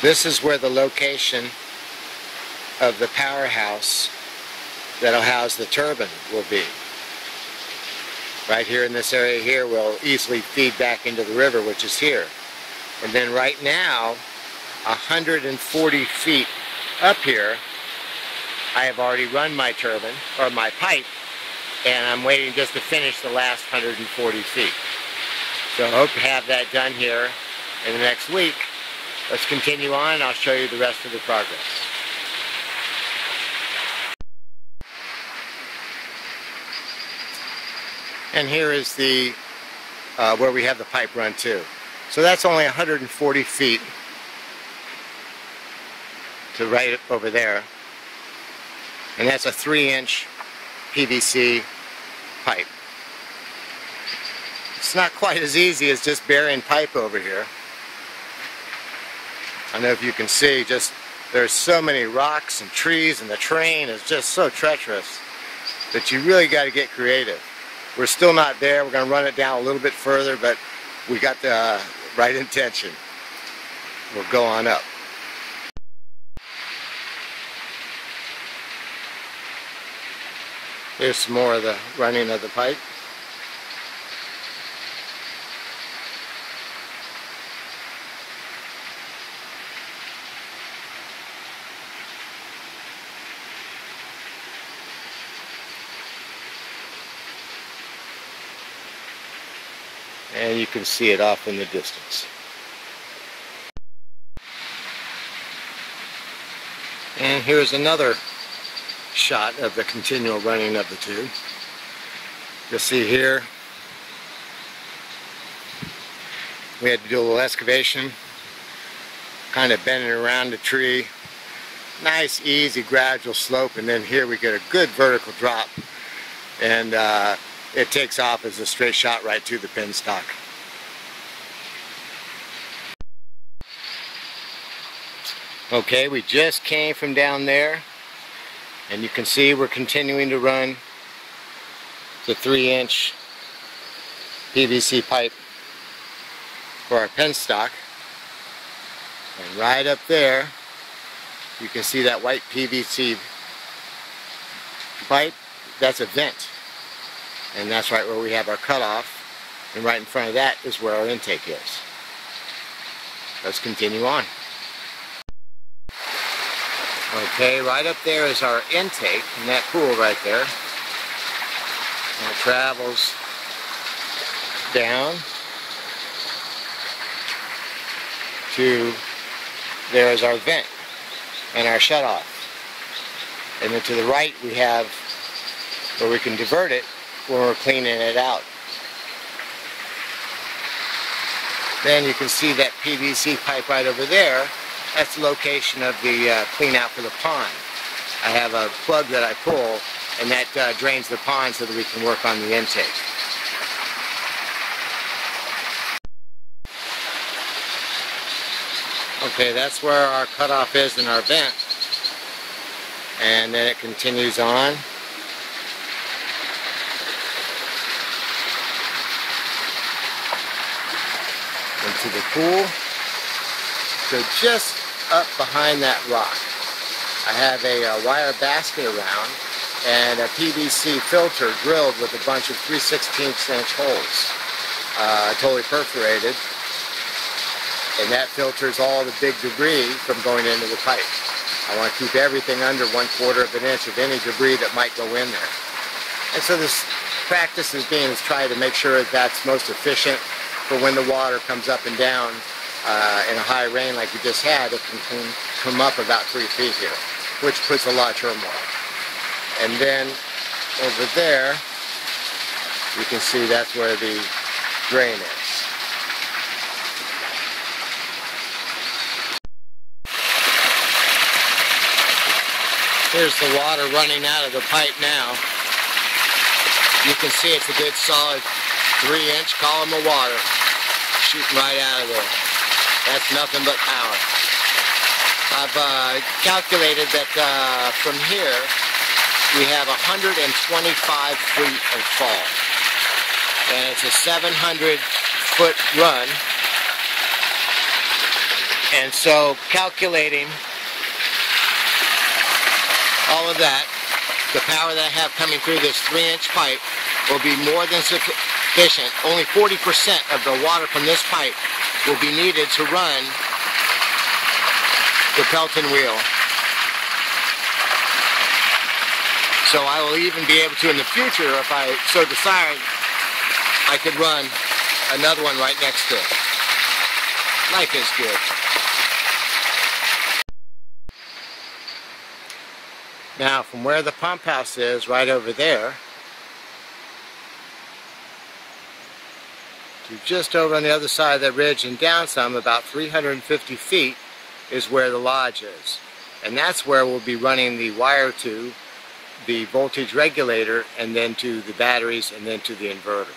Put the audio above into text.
This is where the location of the powerhouse that'll house the turbine will be. Right here in this area here will easily feed back into the river, which is here. And then right now, 140 feet up here, I have already run my turbine, or my pipe, and I'm waiting just to finish the last 140 feet. So I hope to have that done here in the next week. Let's continue on, I'll show you the rest of the progress. And here is the uh, where we have the pipe run to. So that's only 140 feet to right over there. And that's a three inch PVC pipe. It's not quite as easy as just burying pipe over here. I don't know if you can see, just there's so many rocks and trees and the terrain is just so treacherous that you really got to get creative. We're still not there. We're going to run it down a little bit further, but we got the uh, right intention. We'll go on up. Here's some more of the running of the pipe. And you can see it off in the distance. And here's another shot of the continual running of the tube. You'll see here, we had to do a little excavation, kind of bending around the tree. Nice, easy, gradual slope, and then here we get a good vertical drop. And uh, it takes off as a straight shot right to the penstock. Okay, we just came from down there and you can see we're continuing to run the 3 inch PVC pipe for our penstock. And right up there, you can see that white PVC pipe. That's a vent. And that's right where we have our cutoff. And right in front of that is where our intake is. Let's continue on. Okay, right up there is our intake in that pool right there. And it travels down to there is our vent and our shutoff. And then to the right we have where we can divert it when we're cleaning it out. Then you can see that PVC pipe right over there that's the location of the uh, clean out for the pond. I have a plug that I pull and that uh, drains the pond so that we can work on the intake. Okay, that's where our cutoff is in our vent. And then it continues on. Into the pool. So just up behind that rock, I have a, a uh, wire basket around and a PVC filter drilled with a bunch of 3 16 inch holes, uh, totally perforated. And that filters all the big debris from going into the pipe. I want to keep everything under one quarter of an inch of any debris that might go in there. And so this practice is being is trying to make sure that that's most efficient for when the water comes up and down uh, in a high rain like we just had, it can come up about three feet here, which puts a lot of turmoil. And then over there, you can see that's where the drain is. Here's the water running out of the pipe now. You can see it's a good solid three inch column of water shooting right out of there. That's nothing but power. I've uh, calculated that uh, from here we have 125 feet of fall. And it's a 700 foot run And so calculating all of that, the power that I have coming through this three inch pipe will be more than sufficient. Only 40% of the water from this pipe will be needed to run the Pelton wheel. So I will even be able to in the future, if I so desire, I could run another one right next to it. Life is good. Now from where the pump house is, right over there, to just over on the other side of that ridge and down some, about 350 feet, is where the lodge is. And that's where we'll be running the wire to the voltage regulator and then to the batteries and then to the inverter.